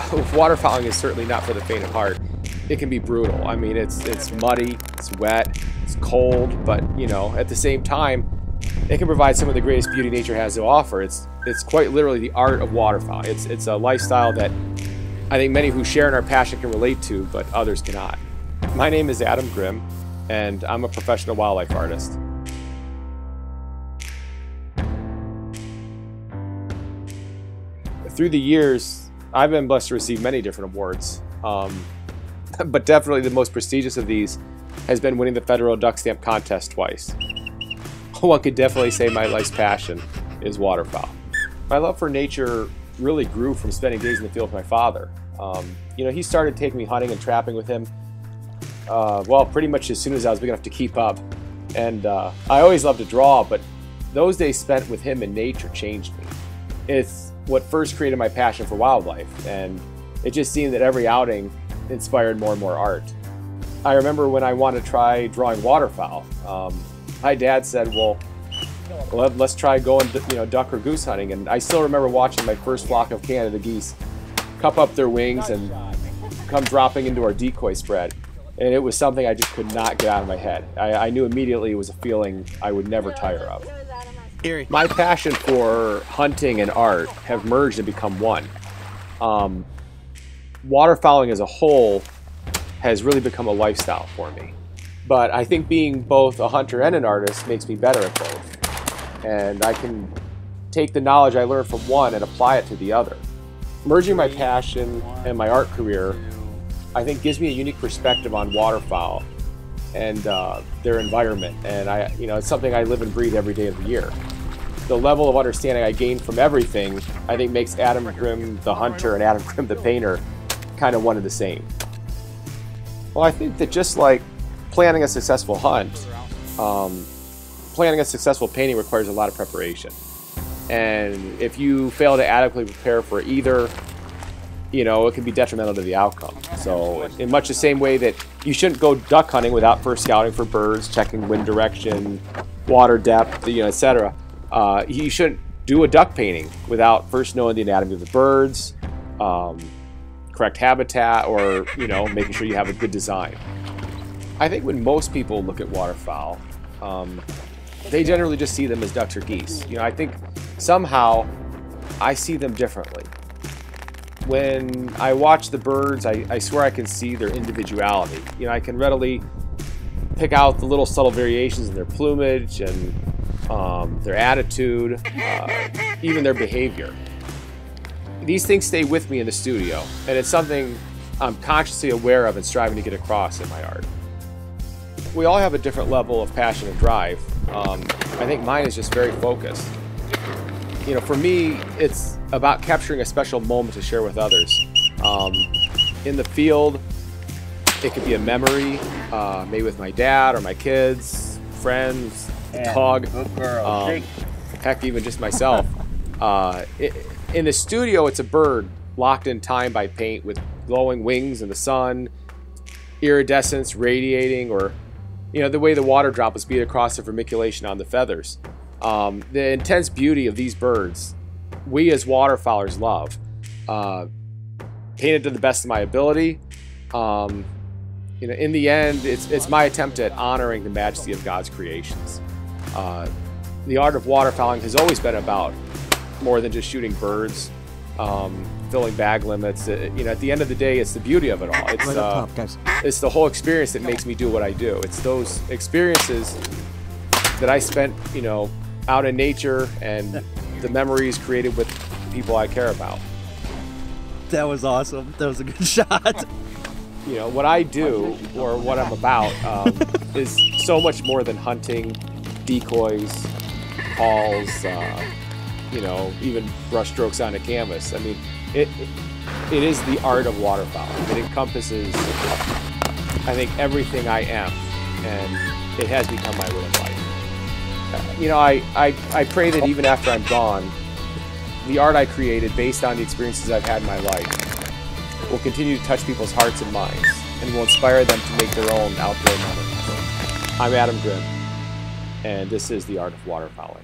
waterfowling is certainly not for the faint of heart. It can be brutal. I mean, it's it's muddy, it's wet, it's cold, but you know, at the same time, it can provide some of the greatest beauty nature has to offer. It's it's quite literally the art of waterfowling. It's it's a lifestyle that I think many who share in our passion can relate to, but others cannot. My name is Adam Grimm, and I'm a professional wildlife artist. Through the years, I've been blessed to receive many different awards, um, but definitely the most prestigious of these has been winning the federal duck stamp contest twice. One could definitely say my life's passion is waterfowl. My love for nature really grew from spending days in the field with my father. Um, you know, he started taking me hunting and trapping with him, uh, well, pretty much as soon as I was big enough to keep up. And uh, I always loved to draw, but those days spent with him in nature changed me. It's what first created my passion for wildlife, and it just seemed that every outing inspired more and more art. I remember when I wanted to try drawing waterfowl. Um, my dad said, "Well, let, us try going, you know, duck or goose hunting." And I still remember watching my first flock of Canada geese cup up their wings and come dropping into our decoy spread. And it was something I just could not get out of my head. I, I knew immediately it was a feeling I would never tire of. My passion for hunting and art have merged and become one. Um, waterfowling as a whole has really become a lifestyle for me. But I think being both a hunter and an artist makes me better at both. And I can take the knowledge I learned from one and apply it to the other merging my passion and my art career, I think gives me a unique perspective on waterfowl and uh, their environment. And I, you know, it's something I live and breathe every day of the year. The level of understanding I gain from everything, I think, makes Adam Grimm the hunter and Adam Grimm the painter kind of one and the same. Well, I think that just like planning a successful hunt, um, planning a successful painting requires a lot of preparation. And if you fail to adequately prepare for either, you know, it can be detrimental to the outcome. So, in much the same way that you shouldn't go duck hunting without first scouting for birds, checking wind direction, water depth, you know, etc. Uh, you shouldn't do a duck painting without first knowing the anatomy of the birds, um, correct habitat, or you know, making sure you have a good design. I think when most people look at waterfowl, um, they generally just see them as ducks or geese. You know, I think somehow I see them differently. When I watch the birds, I, I swear I can see their individuality. You know, I can readily pick out the little subtle variations in their plumage and um, their attitude, uh, even their behavior. These things stay with me in the studio, and it's something I'm consciously aware of and striving to get across in my art. We all have a different level of passion and drive. Um, I think mine is just very focused you know, for me, it's about capturing a special moment to share with others. Um, in the field, it could be a memory, uh, maybe with my dad or my kids, friends, yeah, dog, um, heck, even just myself. uh, it, in the studio, it's a bird locked in time by paint with glowing wings in the sun, iridescence radiating, or you know the way the water droplets beat across the vermiculation on the feathers. Um, the intense beauty of these birds, we as waterfowlers love. Uh, painted to the best of my ability. Um, you know, in the end, it's, it's my attempt at honoring the majesty of God's creations. Uh, the art of waterfowling has always been about more than just shooting birds, um, filling bag limits. It, you know, at the end of the day, it's the beauty of it all. It's, uh, it's the whole experience that makes me do what I do. It's those experiences that I spent, you know, out in nature and the memories created with people I care about. That was awesome. That was a good shot. You know, what I do or what I'm about um, is so much more than hunting, decoys, calls, uh, you know, even brush strokes on a canvas. I mean, it, it is the art of waterfowl. It encompasses, I think, everything I am, and it has become my way of life you know, I, I, I pray that even after I'm gone, the art I created based on the experiences I've had in my life will continue to touch people's hearts and minds and will inspire them to make their own outdoor memories. I'm Adam Grimm, and this is The Art of Waterfowling.